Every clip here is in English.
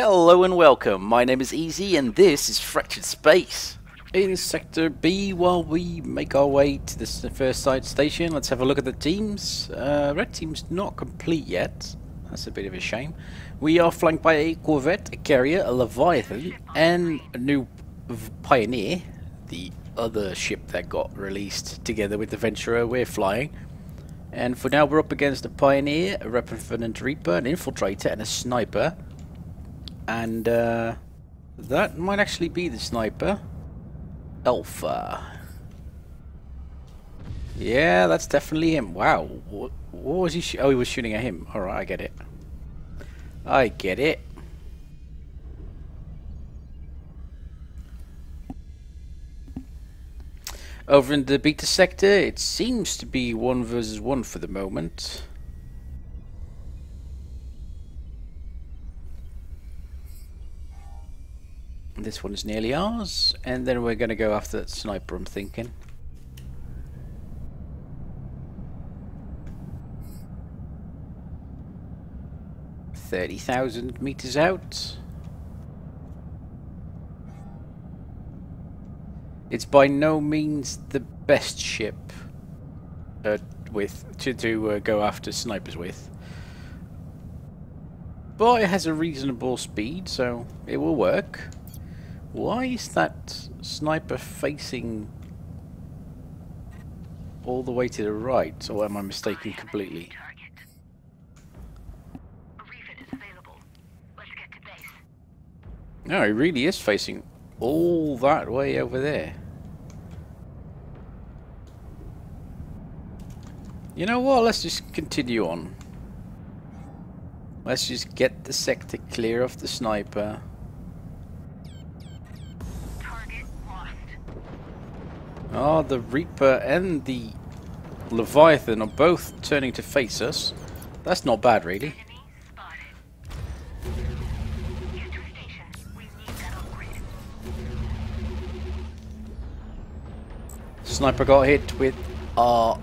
Hello and welcome, my name is Easy and this is Fractured Space. In Sector B, while we make our way to this first side station, let's have a look at the teams. Uh, red team's not complete yet, that's a bit of a shame. We are flanked by a Corvette, a Carrier, a Leviathan, and a new Pioneer, the other ship that got released together with the Venturer we're flying. And for now we're up against a Pioneer, a Revenant Reaper, an Infiltrator, and a Sniper. And uh, that might actually be the Sniper. Alpha. Yeah, that's definitely him. Wow. What, what was he Oh, he was shooting at him. Alright, I get it. I get it. Over in the beta sector, it seems to be one versus one for the moment. This one is nearly ours, and then we're going to go after that sniper, I'm thinking. Thirty thousand meters out. It's by no means the best ship uh, with to, to uh, go after snipers with. But it has a reasonable speed, so it will work. Why is that sniper facing all the way to the right, or am I mistaken completely? No, he really is facing all that way over there. You know what, let's just continue on. Let's just get the sector clear of the sniper. Oh, the Reaper and the Leviathan are both turning to face us. That's not bad, really. Sniper got hit with our...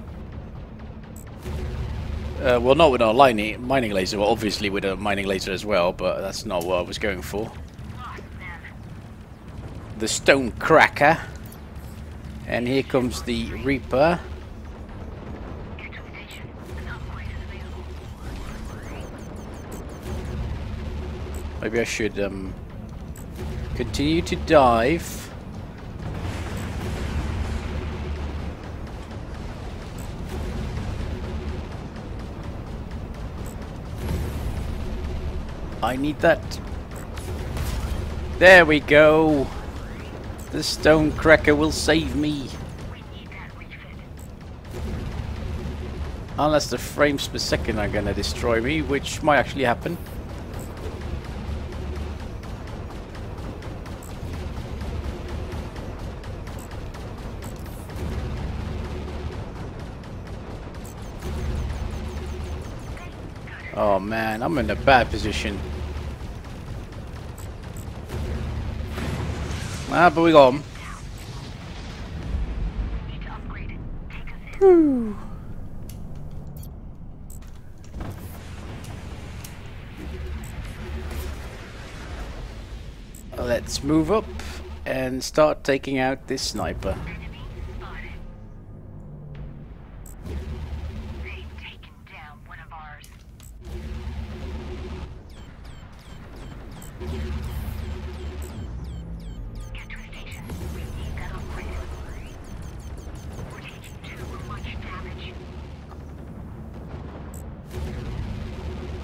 Uh, well, not with our lining, mining laser, well, obviously with a mining laser as well, but that's not what I was going for. The Stone Cracker. And here comes the Reaper. Maybe I should um, continue to dive. I need that. There we go. The stone cracker will save me. Unless the frames per second are gonna destroy me, which might actually happen. Oh man, I'm in a bad position. Ah, but we got him. Let's move up and start taking out this sniper.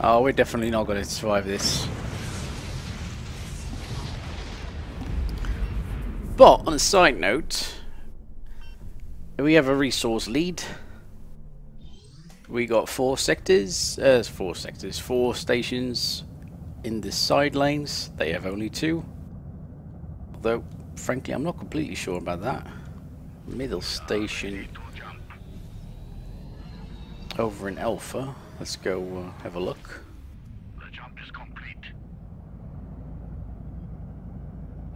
Oh, we're definitely not going to survive this. But, on a side note, we have a resource lead. We got four sectors, uh, four sectors, four stations in the side lanes. They have only two. Although, frankly, I'm not completely sure about that. Middle station over in Alpha. Let's go uh, have a look. The jump is complete.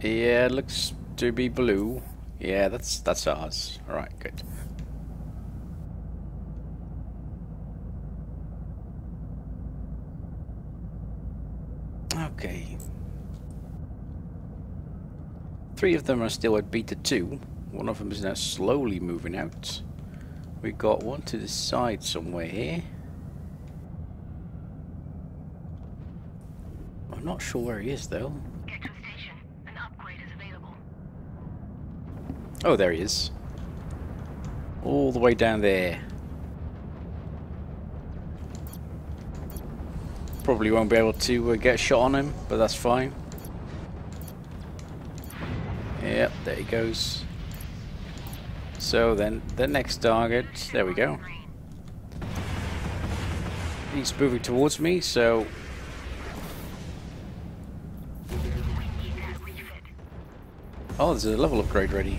Yeah, it looks to be blue. Yeah, that's that's ours. All right, good. Okay, Three of them are still at beta 2. One of them is now slowly moving out. We got one to the side somewhere here. Not sure where he is though. Oh, there he is. All the way down there. Probably won't be able to uh, get a shot on him, but that's fine. Yep, there he goes. So then, the next target, there we go. He's moving towards me, so... Oh, there's a level upgrade ready.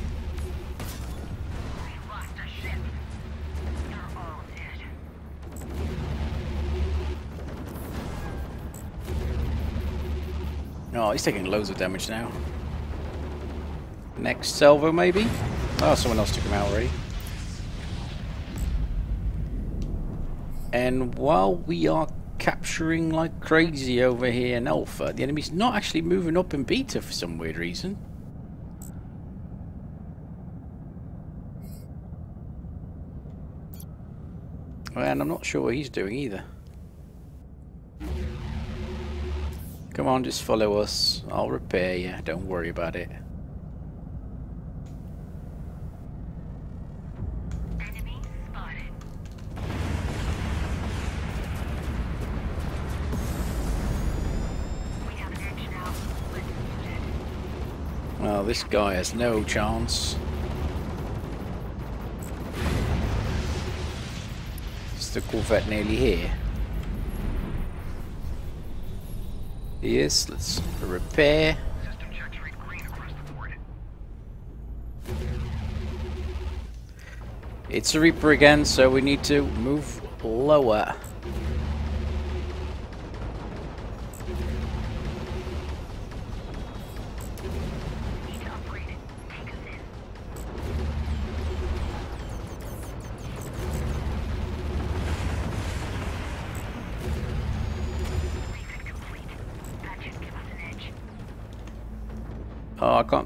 Oh, he's taking loads of damage now. Next salvo, maybe? Oh, someone else took him out already. And while we are capturing like crazy over here in Alpha, the enemy's not actually moving up in Beta for some weird reason. And I'm not sure what he's doing either. Come on, just follow us. I'll repair you. Don't worry about it. Well, this guy has no chance. The Corvette nearly here? Yes, let's repair. It's a Reaper again, so we need to move lower.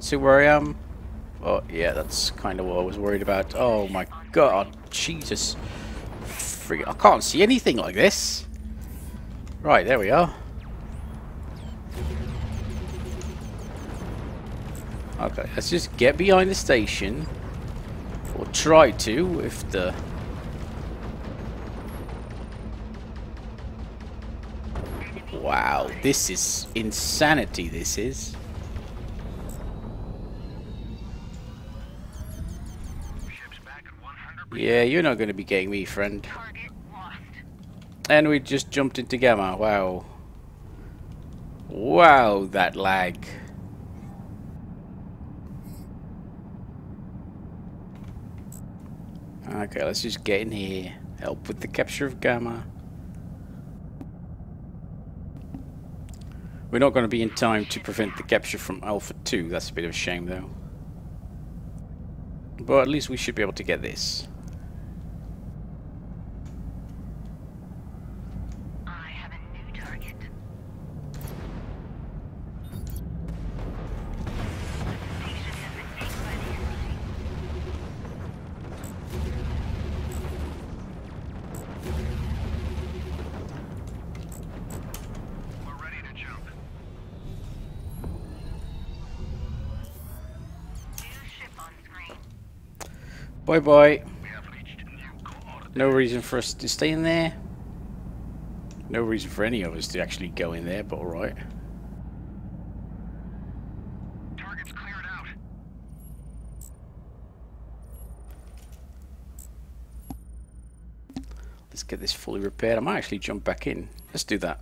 Can't see where I am. Oh, yeah, that's kind of what I was worried about. Oh my god, Jesus. I can't see anything like this. Right, there we are. Okay, let's just get behind the station. Or try to, if the... Wow, this is insanity, this is. Yeah, you're not going to be getting me, friend. And we just jumped into Gamma. Wow. Wow, that lag. Okay, let's just get in here. Help with the capture of Gamma. We're not going to be in time to prevent the capture from Alpha 2. That's a bit of a shame, though. But at least we should be able to get this. Bye bye. No reason for us to stay in there. No reason for any of us to actually go in there, but alright. Target's cleared out. Let's get this fully repaired. I might actually jump back in. Let's do that.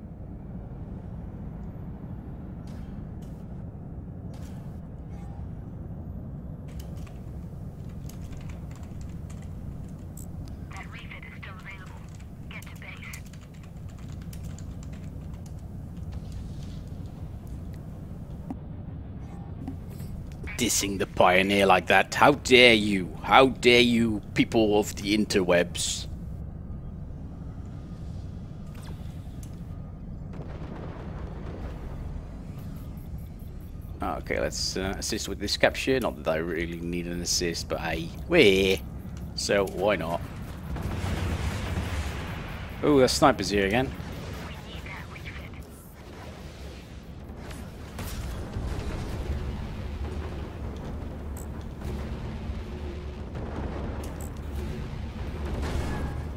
dissing the Pioneer like that. How dare you? How dare you, people of the interwebs? Okay, let's uh, assist with this capture. Not that I really need an assist, but hey, we're here. So, why not? Oh, the sniper's here again.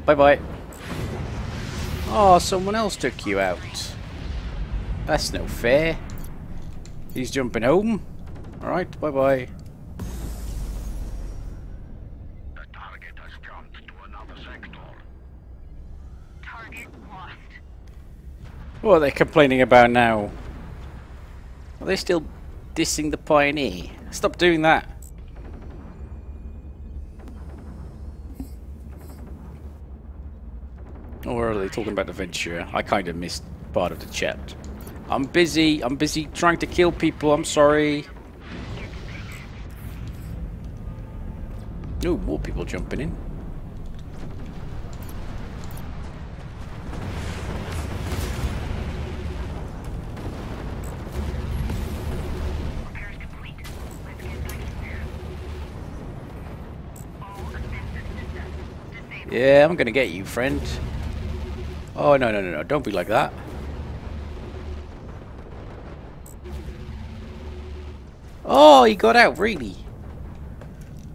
Bye-bye. Oh, someone else took you out. That's no fair. He's jumping home. Alright, bye-bye. What are they complaining about now? Are they still dissing the Pioneer? Stop doing that. Talking about the Venturer? I kind of missed part of the chat. I'm busy. I'm busy trying to kill people. I'm sorry. No more people jumping in. Yeah, I'm gonna get you, friend. Oh, no, no, no, no. Don't be like that. Oh, he got out, really?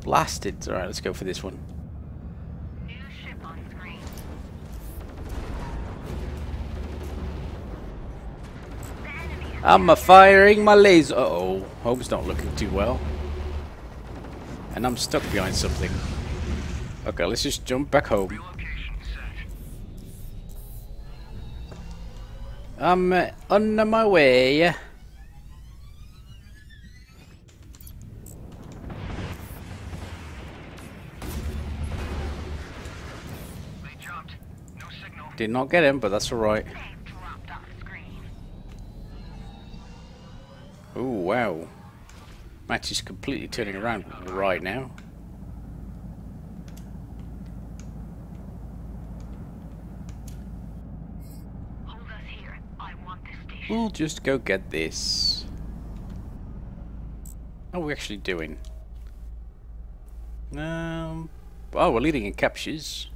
Blasted. Alright, let's go for this one. I'm firing my laser. Uh oh, home's not looking too well. And I'm stuck behind something. Okay, let's just jump back home. I'm on my way. Did not get him, but that's alright. Oh, wow. Match is completely turning around right now. We'll just go get this. How are we actually doing? Um, oh, we're leading in captures.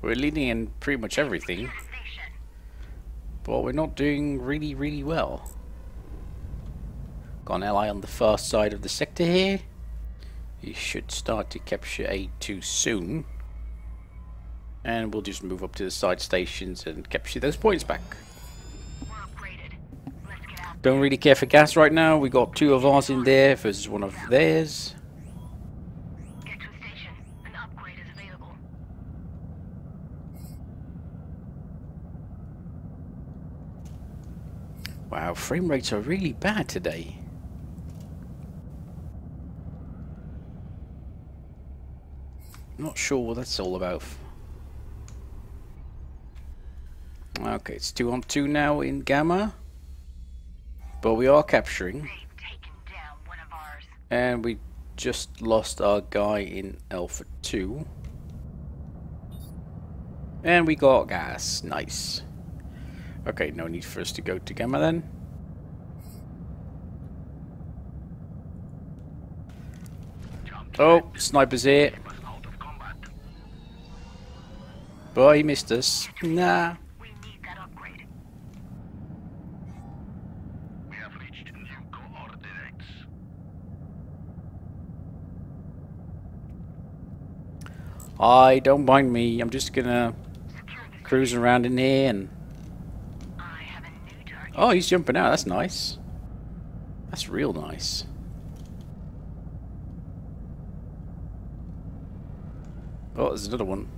We're leading in pretty much everything. But we're not doing really, really well. Got an ally on the far side of the sector here. He should start to capture A2 soon. And we'll just move up to the side stations and capture those points back. Don't really care for gas right now. We got two of ours in there versus one of theirs. Wow, frame rates are really bad today. Not sure what that's all about. Okay, it's two on two now in Gamma. But we are capturing. And we just lost our guy in Alpha 2. And we got gas. Nice. Okay, no need for us to go to Gamma then. Oh, sniper's here. Boy, he missed us. Nah. I don't mind me. I'm just gonna cruise around in here and. Oh, he's jumping out. That's nice. That's real nice. Oh, there's another one.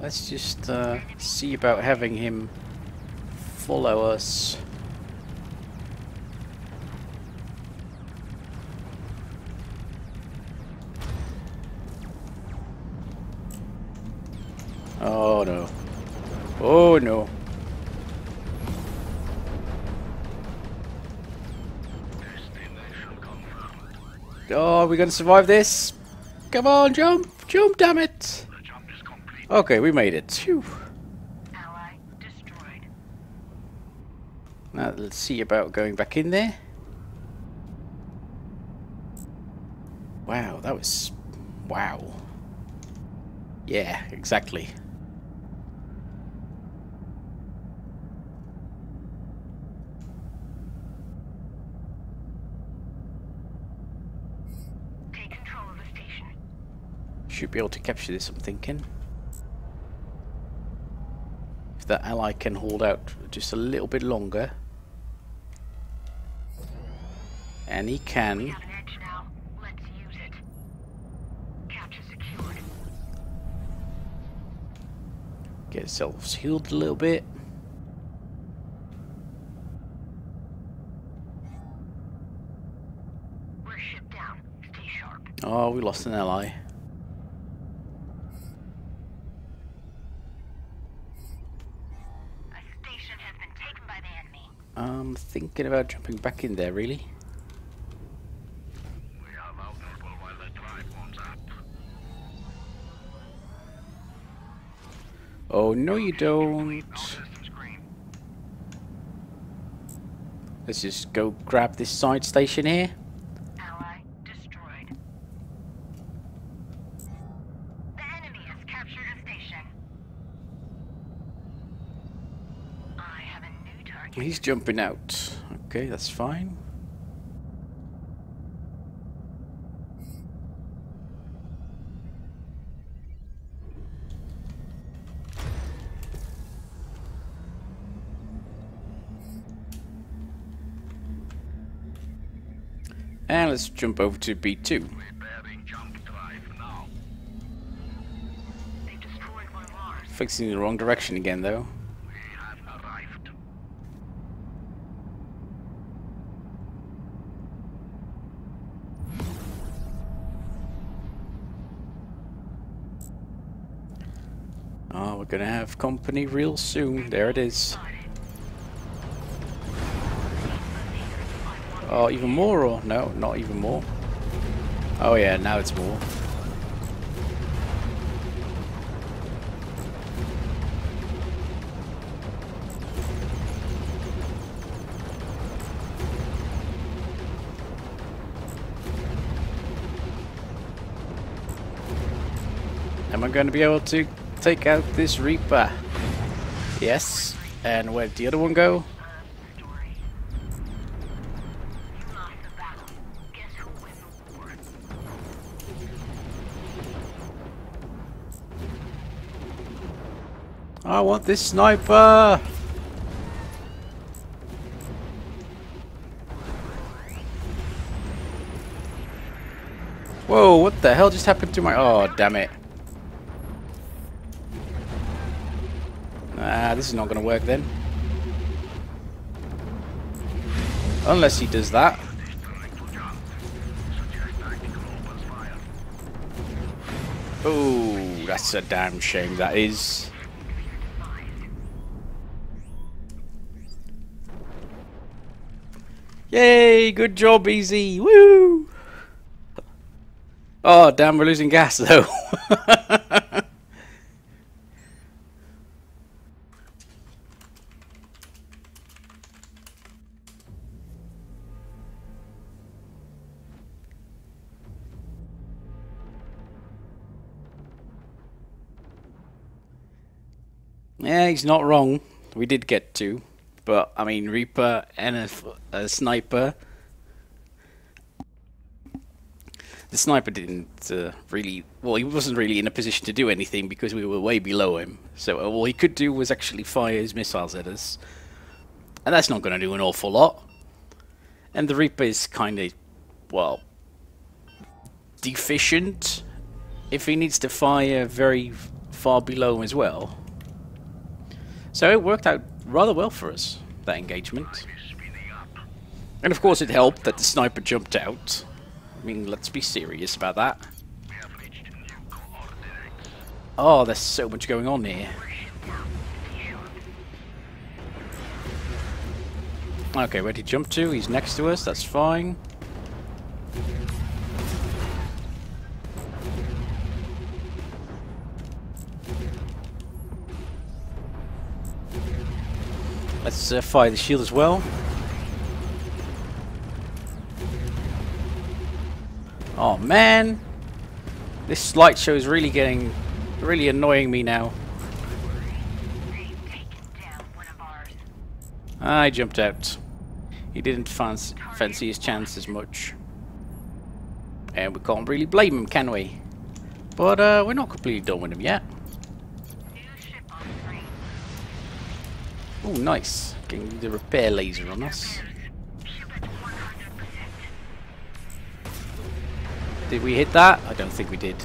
Let's just uh, see about having him follow us. Oh no. Oh no. Oh, are we gonna survive this? Come on, jump! Jump, damn it! Okay, we made it. Phew. Now let's see about going back in there. Wow, that was... Wow. Yeah, exactly. Should be able to capture this, I'm thinking. That ally can hold out just a little bit longer. And he can. Get ourselves healed a little bit. Oh, we lost an ally. I'm thinking about jumping back in there, really. Oh, no you don't. Let's just go grab this side station here. He's jumping out. Okay, that's fine. And let's jump over to B2. Fixing the wrong direction again though. Oh, we're gonna have company real soon. There it is. Oh, even more or? No, not even more. Oh yeah, now it's more. Am I going to be able to take out this Reaper? Yes. And where'd the other one go? I want this sniper! Whoa, what the hell just happened to my... Oh, damn it. This is not going to work then. Unless he does that. Oh, that's a damn shame, that is. Yay! Good job, Easy! Woo! Oh, damn, we're losing gas, though. he's not wrong. We did get two. But, I mean, Reaper and a, a sniper. The sniper didn't uh, really... Well, he wasn't really in a position to do anything because we were way below him. So uh, all he could do was actually fire his missiles at us. And that's not going to do an awful lot. And the Reaper is kind of, well, deficient. If he needs to fire very far below as well. So it worked out rather well for us, that engagement. And of course it helped that the sniper jumped out. I mean, let's be serious about that. Oh, there's so much going on here. Okay, where did he jump to? He's next to us, that's fine. Let's uh, fire the shield as well. Oh man! This light show is really getting, really annoying me now. I jumped out. He didn't fancy, his chances much. And we can't really blame him, can we? But uh, we're not completely done with him yet. Oh, nice. Getting the repair laser on us. Did we hit that? I don't think we did.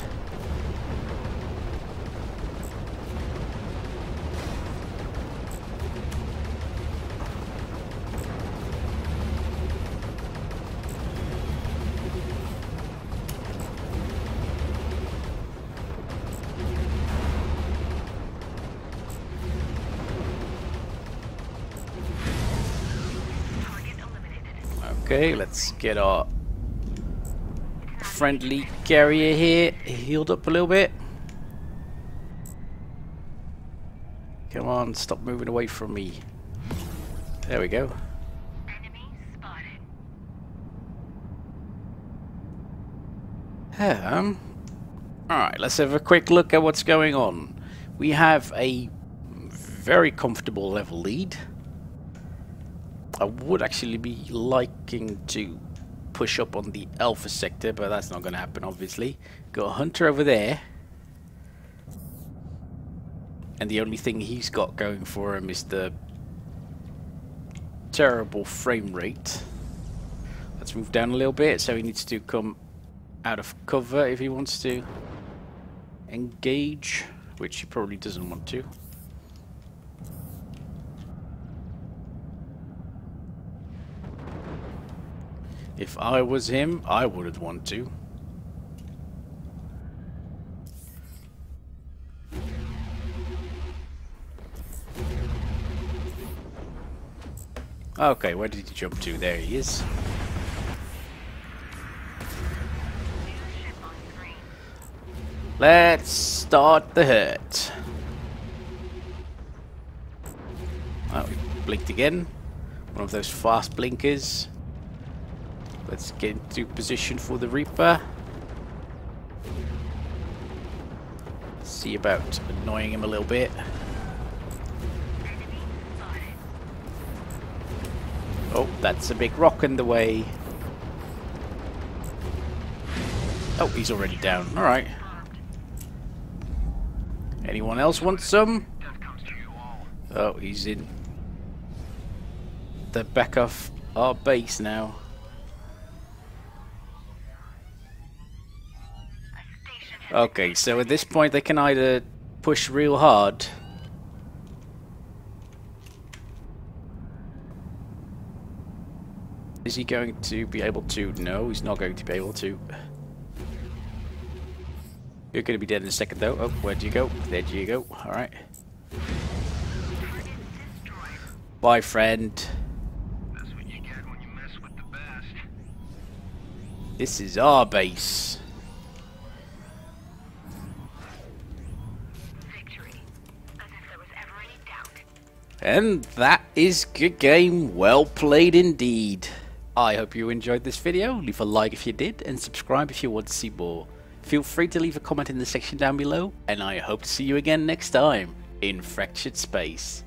Okay, let's get our friendly carrier here healed up a little bit. Come on, stop moving away from me. There we go. Um, Alright, let's have a quick look at what's going on. We have a very comfortable level lead. I would actually be liking to push up on the Alpha sector, but that's not going to happen, obviously. Got a Hunter over there. And the only thing he's got going for him is the terrible frame rate. Let's move down a little bit, so he needs to come out of cover if he wants to engage, which he probably doesn't want to. If I was him, I wouldn't want to. Okay, where did he jump to? There he is. Let's start the hurt. Oh, blinked again. One of those fast blinkers. Let's get into position for the Reaper. See about annoying him a little bit. Oh, that's a big rock in the way. Oh, he's already down. Alright. Anyone else want some? Oh, he's in the back of our base now. Okay, so at this point they can either push real hard Is he going to be able to? No, he's not going to be able to. You're going to be dead in a second though. Oh, where'd you go? There you go. Alright. Bye, friend. This is our base. And that is good game, well played indeed. I hope you enjoyed this video, leave a like if you did, and subscribe if you want to see more. Feel free to leave a comment in the section down below, and I hope to see you again next time in Fractured Space.